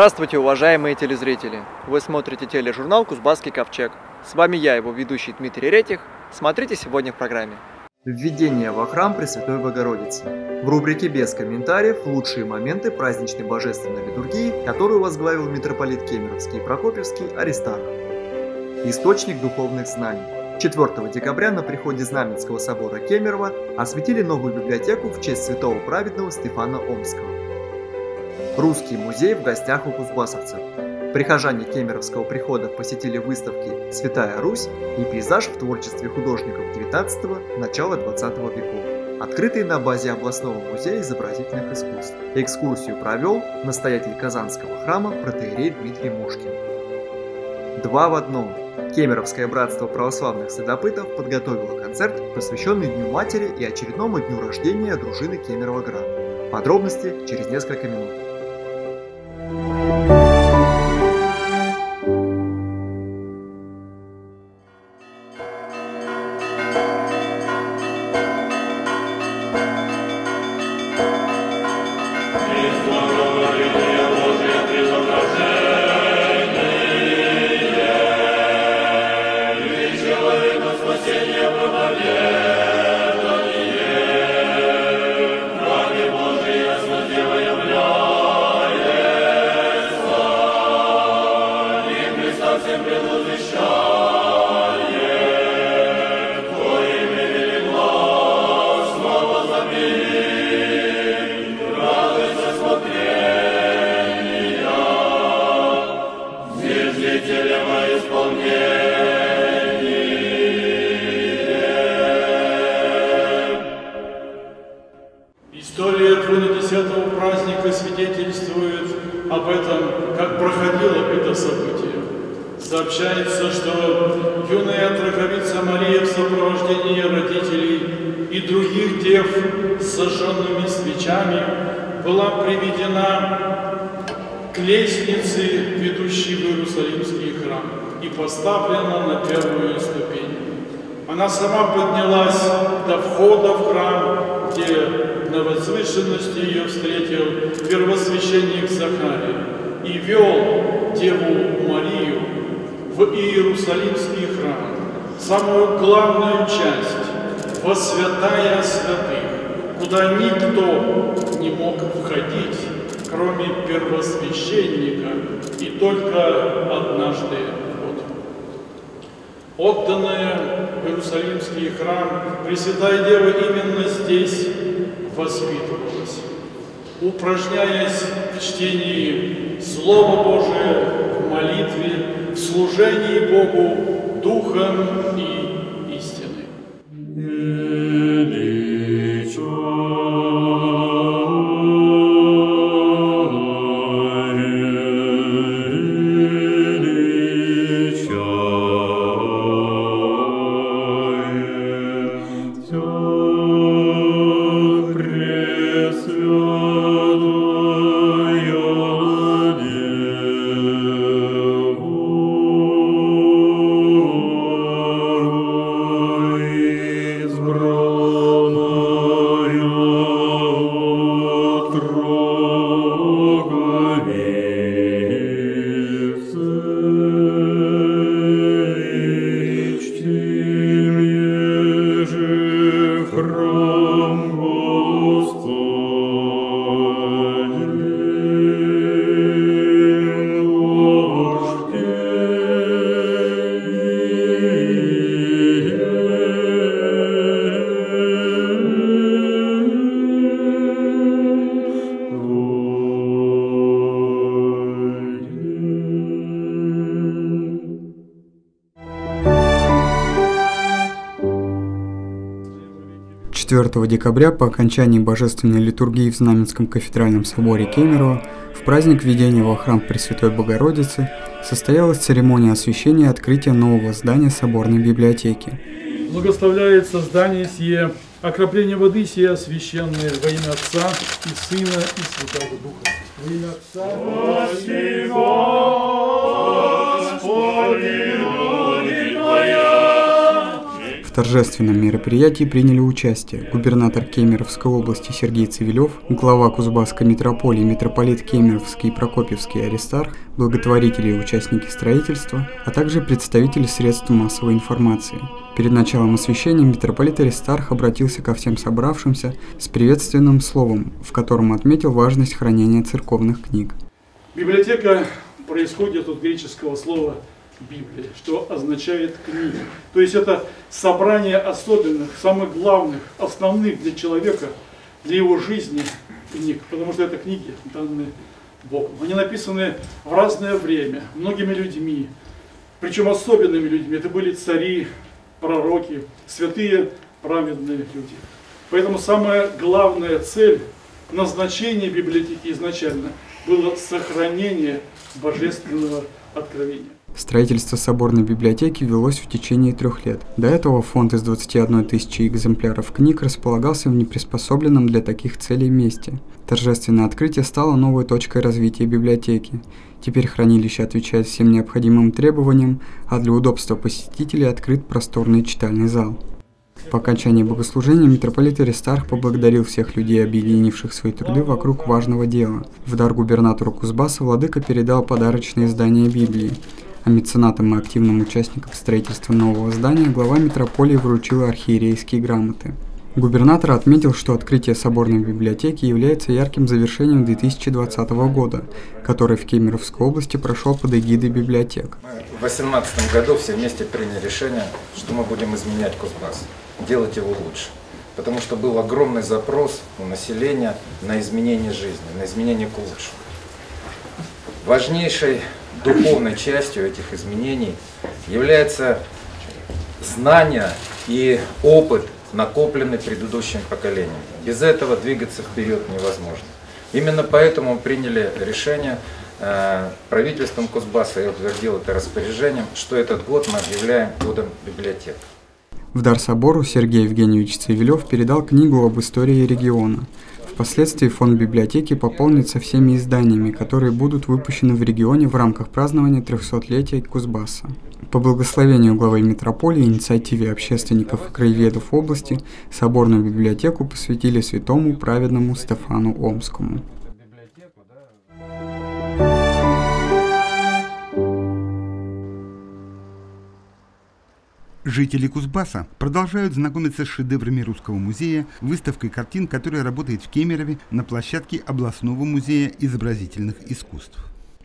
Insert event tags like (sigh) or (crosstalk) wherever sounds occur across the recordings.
Здравствуйте, уважаемые телезрители! Вы смотрите тележурнал «Кузбасский ковчег». С вами я, его ведущий Дмитрий Ретих. Смотрите сегодня в программе. Введение во храм Пресвятой Богородицы. В рубрике «Без комментариев» лучшие моменты праздничной божественной литургии, которую возглавил митрополит Кемеровский и Прокопьевский Аристарх. Источник духовных знаний. 4 декабря на приходе Знаменского собора Кемерово осветили новую библиотеку в честь святого праведного Стефана Омского. Русский музей в гостях у кузбассовцев. Прихожане Кемеровского прихода посетили выставки «Святая Русь» и пейзаж в творчестве художников 19 начала 20 веков, открытые на базе областного музея изобразительных искусств. Экскурсию провел настоятель Казанского храма протеерей Дмитрий Мушкин. Два в одном. Кемеровское братство православных следопытов подготовило концерт, посвященный Дню Матери и очередному дню рождения дружины Кемерово-Град. Подробности через несколько минут. Свидетельствует об этом, как проходило это событие. Сообщается, что юная отраковица Мария в сопровождении родителей и других дев с сожженными свечами была приведена к лестнице, ведущей в Иерусалимский храм, и поставлена на первую ступень. Она сама поднялась до входа в храм, где на возвышенности ее встретил первосвященник Захарий и вел Деву Марию в Иерусалимский храм, самую главную часть, во святая святых, куда никто не мог входить, кроме первосвященника, и только однажды Отданная в Иерусалимский храм, Пресвятая Дева именно здесь воспитывалась, упражняясь в чтении Слова Божия, в молитве, в служении Богу Духом и 4 декабря по окончании божественной литургии в Знаменском кафедральном соборе Кемерово в праздник введения во храм Пресвятой Богородицы состоялась церемония освящения и открытия нового здания соборной библиотеки. Благословляется здание сие, окропление воды сие священное во имя Отца и Сына и Святого Духа. Во имя Отца... Спасибо, Господи! Торжественном мероприятии приняли участие губернатор Кемеровской области Сергей Цивилев, глава Кузбасской митрополии митрополит Кемеровский и Прокопьевский Аристарх, благотворители и участники строительства, а также представители средств массовой информации. Перед началом освящения митрополит Аристарх обратился ко всем собравшимся с приветственным словом, в котором отметил важность хранения церковных книг. Библиотека происходит от греческого слова Библии, что означает книга. То есть это собрание особенных, самых главных, основных для человека, для его жизни книг, потому что это книги, данные Богом. Они написаны в разное время, многими людьми, причем особенными людьми. Это были цари, пророки, святые, праведные люди. Поэтому самая главная цель, назначение библиотеки изначально было сохранение божественного откровения. Строительство соборной библиотеки велось в течение трех лет. До этого фонд из 21 тысячи экземпляров книг располагался в неприспособленном для таких целей месте. Торжественное открытие стало новой точкой развития библиотеки. Теперь хранилище отвечает всем необходимым требованиям, а для удобства посетителей открыт просторный читальный зал. По окончании богослужения митрополит Аристарх поблагодарил всех людей, объединивших свои труды вокруг важного дела. В дар губернатору Кузбасса владыка передал подарочное издание Библии – а меценатам и активным участникам строительства нового здания глава метрополии вручил архиерейские грамоты. Губернатор отметил, что открытие соборной библиотеки является ярким завершением 2020 года, который в Кемеровской области прошел под эгидой библиотек. В 2018 году все вместе приняли решение, что мы будем изменять Кузбасс, делать его лучше. Потому что был огромный запрос у населения на изменение жизни, на изменение к лучшему. Важнейшей духовной частью этих изменений является знания и опыт, накопленный предыдущим поколением. Без этого двигаться вперед невозможно. Именно поэтому приняли решение э, правительством Кузбасса, я утвердил это распоряжением, что этот год мы объявляем годом библиотек. В дар собору Сергей Евгеньевич Цивилев передал книгу об истории региона – Впоследствии фонд библиотеки пополнится всеми изданиями, которые будут выпущены в регионе в рамках празднования 300-летия Кузбасса. По благословению главы метрополии инициативе общественников и краеведов области соборную библиотеку посвятили святому праведному Стефану Омскому. Жители Кузбасса продолжают знакомиться с шедеврами Русского музея, выставкой картин, которая работает в Кемерове на площадке областного музея изобразительных искусств.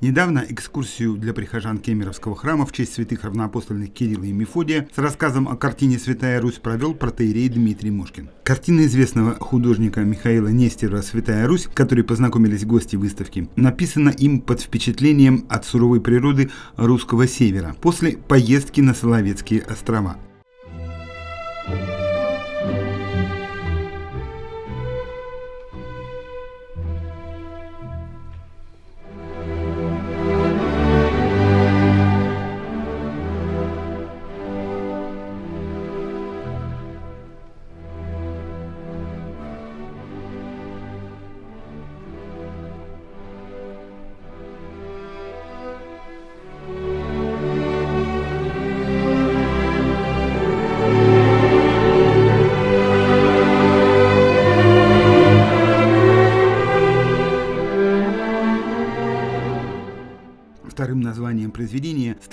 Недавно экскурсию для прихожан Кемеровского храма в честь святых равноапостольных Кирилла и Мефодия с рассказом о картине «Святая Русь» провел протеерей Дмитрий Мошкин. Картина известного художника Михаила Нестерова «Святая Русь», которой познакомились гости выставки, написана им под впечатлением от суровой природы русского севера после поездки на Соловецкие острова.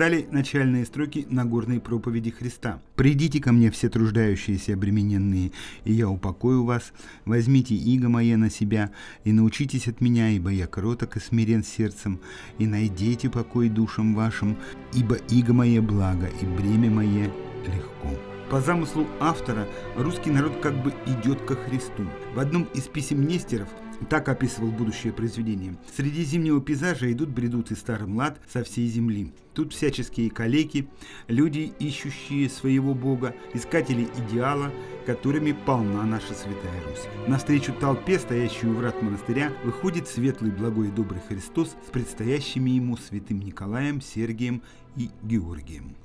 Стали начальные строки Нагорной проповеди Христа. «Придите ко мне все труждающиеся обремененные, и я упокою вас. Возьмите иго мое на себя, и научитесь от меня, ибо я кроток и смирен сердцем, и найдите покой душам вашим, ибо иго мое благо, и бремя мое легко». По замыслу автора, русский народ как бы идет ко Христу. В одном из писем Нестеров так описывал будущее произведение. Среди зимнего пейзажа идут бредут и старый млад со всей земли. Тут всяческие калеки, люди, ищущие своего Бога, искатели идеала, которыми полна наша Святая Русь. Навстречу толпе, стоящей у врат монастыря, выходит светлый, благой и добрый Христос с предстоящими ему святым Николаем, Сергием и Георгием.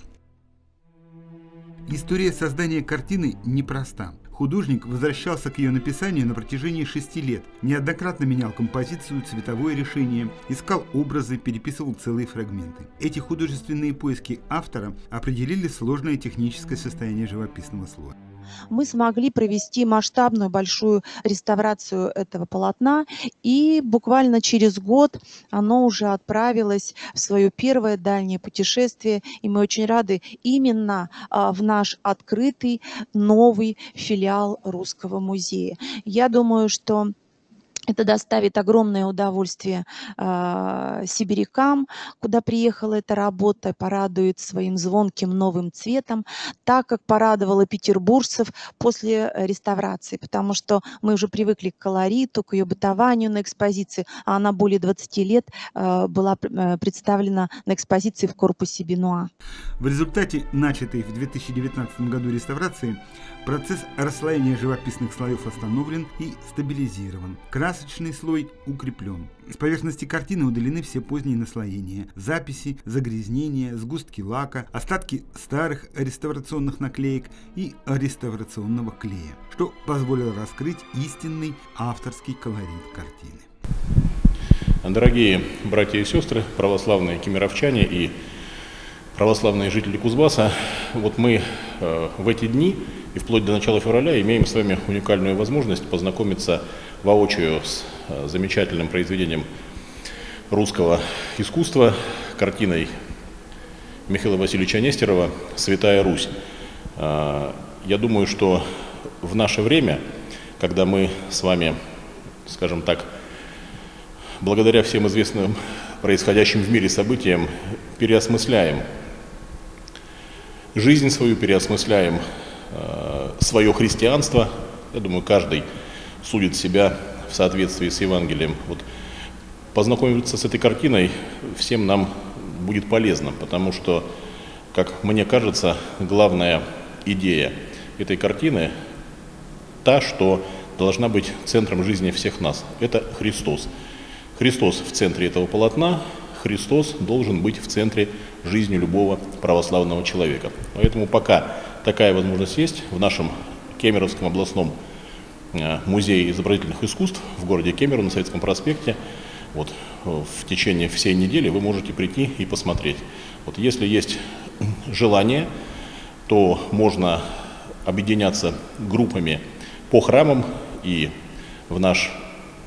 История создания картины непроста. Художник возвращался к ее написанию на протяжении шести лет, неоднократно менял композицию, цветовое решение, искал образы, переписывал целые фрагменты. Эти художественные поиски автора определили сложное техническое состояние живописного слоя мы смогли провести масштабную большую реставрацию этого полотна, и буквально через год оно уже отправилось в свое первое дальнее путешествие, и мы очень рады именно а, в наш открытый новый филиал Русского музея. Я думаю, что это доставит огромное удовольствие э, сибирякам, куда приехала эта работа, порадует своим звонким новым цветом, так как порадовала петербуржцев после реставрации, потому что мы уже привыкли к колориту, к ее бытованию на экспозиции, а она более 20 лет э, была э, представлена на экспозиции в корпусе Бенуа. В результате начатой в 2019 году реставрации процесс расслоения живописных слоев остановлен и стабилизирован. Крас красочный слой укреплен. С поверхности картины удалены все поздние наслоения, записи, загрязнения, сгустки лака, остатки старых реставрационных наклеек и реставрационного клея, что позволило раскрыть истинный авторский колорит картины. Дорогие братья и сестры, православные кемеровчане и православные жители Кузбасса, вот мы э, в эти дни и вплоть до начала февраля имеем с вами уникальную возможность познакомиться воочию с э, замечательным произведением русского искусства, картиной Михаила Васильевича Нестерова «Святая Русь». Э, я думаю, что в наше время, когда мы с вами, скажем так, благодаря всем известным происходящим в мире событиям, переосмысляем жизнь свою, переосмысляем э, свое христианство. Я думаю, каждый судит себя в соответствии с Евангелием. Вот познакомиться с этой картиной всем нам будет полезно, потому что, как мне кажется, главная идея этой картины та, что должна быть центром жизни всех нас. Это Христос. Христос в центре этого полотна, Христос должен быть в центре жизни любого православного человека. Поэтому пока такая возможность есть в нашем Кемеровском областном музей изобразительных искусств в городе Кемерово на Советском проспекте. Вот, э, в течение всей недели вы можете прийти и посмотреть. Вот, если есть желание, то можно объединяться группами по храмам и в наш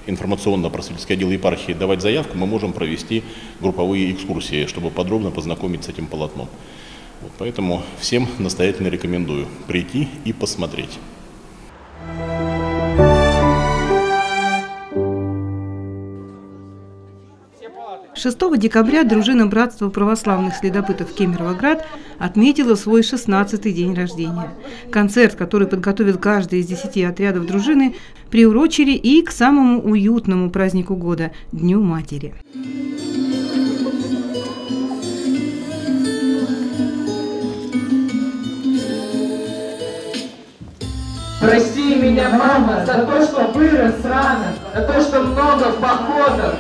информационно-просветительский отдел епархии давать заявку, мы можем провести групповые экскурсии, чтобы подробно познакомиться с этим полотном. Вот, поэтому всем настоятельно рекомендую прийти и посмотреть. 6 декабря дружина Братства православных следопытов Кемеровоград отметила свой 16-й день рождения. Концерт, который подготовил каждый из десяти отрядов дружины, приурочили и к самому уютному празднику года – Дню Матери. Прости меня, мама, за то, что вырос рано, за то, что много походов,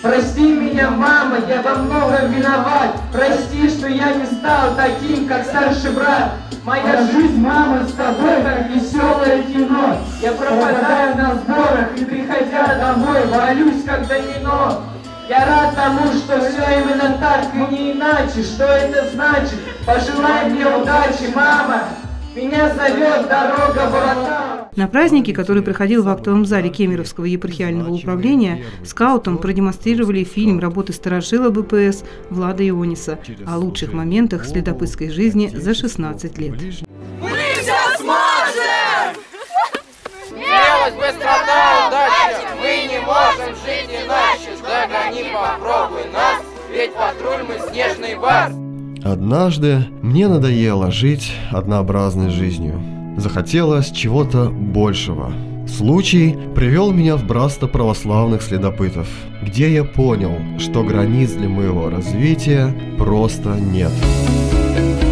Прости меня, мама, я во многом виноват. Прости, что я не стал таким, как старший брат. Моя жизнь, мама, с тобой, как веселое кино. Я пропадаю на сборах и, приходя домой, валюсь, как домино. Я рад тому, что все именно так и не иначе. Что это значит? Пожелай мне удачи, мама. Меня зовет дорога врата. На празднике, который проходил в актовом зале Кемеровского епархиального управления, скаутам продемонстрировали фильм работы старожила БПС Влада Иониса о лучших моментах следопытской жизни за 16 лет. Мы все сможем! Смелость, быстрота, удача! Мы не можем жить иначе! Догони, попробуй нас, ведь патруль мы снежный бар! Однажды мне надоело жить однообразной жизнью. Захотелось чего-то большего. Случай привел меня в братство православных следопытов, где я понял, что границ для моего развития просто нет. Любые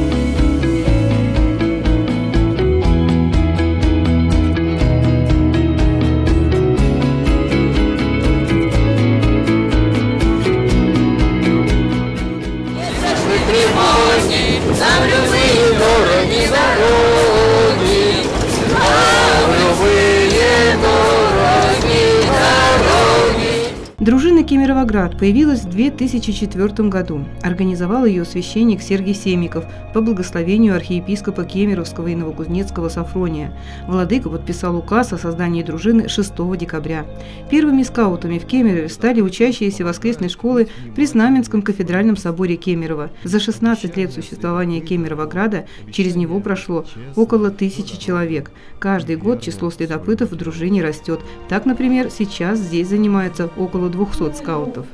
Кемеровоград появилась в 2004 году. Организовал ее священник Сергей Семиков по благословению архиепископа Кемеровского и Новокузнецкого Сафрония. Владыка подписал указ о создании дружины 6 декабря. Первыми скаутами в Кемерове стали учащиеся воскресной школы при Знаменском кафедральном соборе Кемерово. За 16 лет существования Кемеровограда через него прошло около тысячи человек. Каждый год число следопытов в дружине растет. Так, например, сейчас здесь занимается около 200 скаутов.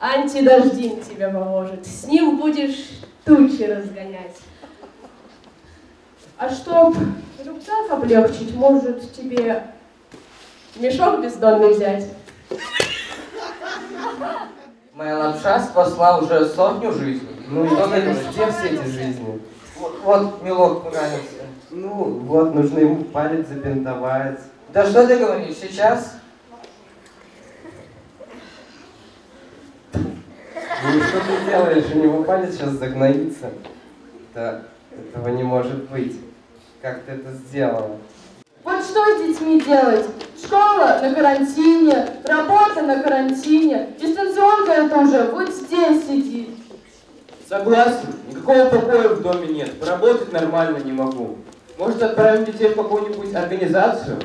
Антидождин тебя поможет. С ним будешь тучи разгонять. А чтоб рюкзак облегчить, может тебе мешок бездонный взять? Моя лапша спасла уже сотню жизней. Ну и что где все эти жизни? Вот, вот милок поранился. Ну, вот, нужно ему палец забинтовать. Да что ты говоришь, сейчас? Ну что ты делаешь? У него палец сейчас загноится. Да, этого не может быть. Как ты это сделала? Вот что с детьми делать? Школа на карантине, работа на карантине, дистанционка это уже вот здесь сидит. Согласен, никакого покоя в доме нет, поработать нормально не могу. Может отправим детей в какую-нибудь организацию?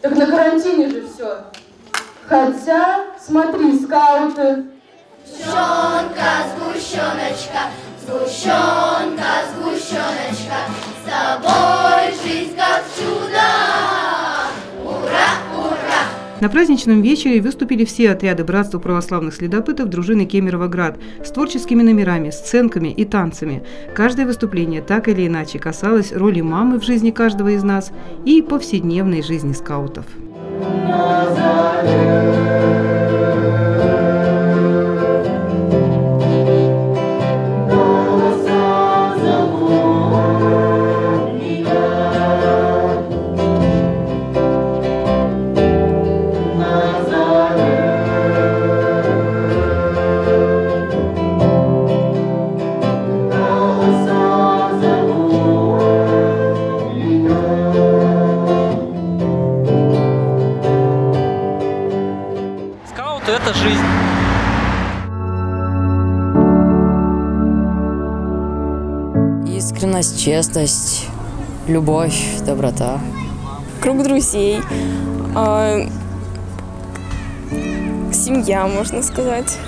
Так на карантине же все. Хотя, смотри, скауты. Сгущенка, сгущеночка, сгущенка, сгущеночка, с тобой жизнь как чудо. Ура, ура! На праздничном вечере выступили все отряды Братства православных следопытов дружины Кемеровоград с творческими номерами, сценками и танцами. Каждое выступление так или иначе касалось роли мамы в жизни каждого из нас и повседневной жизни скаутов. Скаут – честность, любовь, доброта. Круг друзей, э, семья, можно сказать.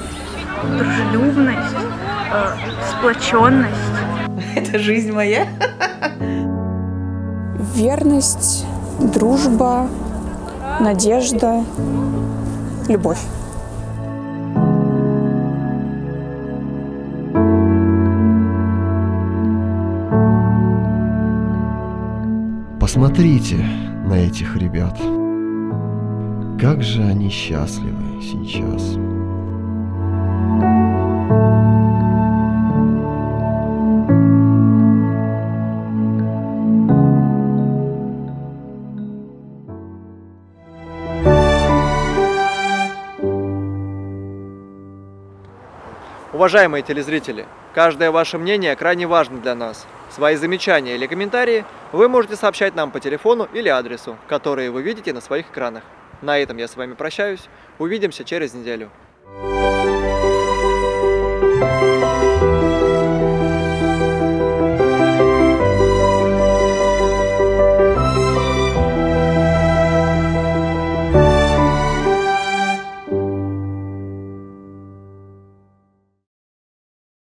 Дружелюбность, э, сплоченность. (laughs) Это жизнь моя. Верность, дружба, надежда, любовь. Посмотрите на этих ребят. Как же они счастливы сейчас. Уважаемые телезрители, каждое ваше мнение крайне важно для нас. Свои замечания или комментарии вы можете сообщать нам по телефону или адресу, которые вы видите на своих экранах. На этом я с вами прощаюсь. Увидимся через неделю.